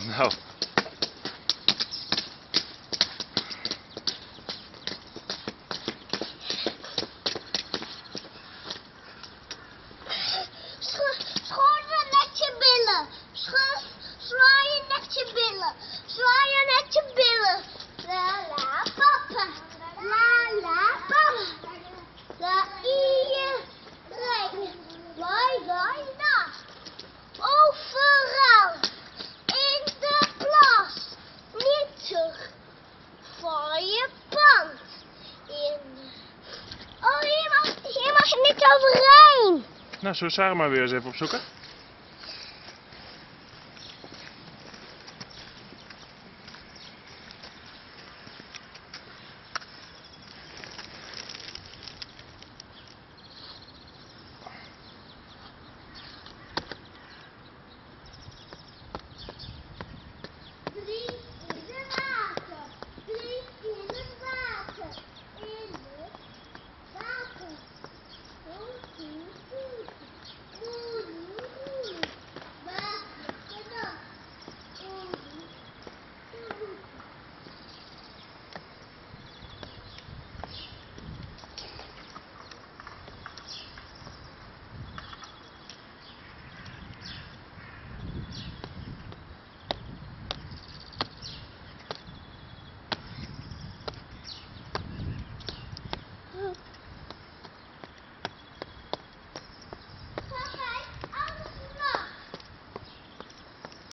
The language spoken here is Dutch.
No. Nou, zo we Sarah maar weer eens even opzoeken?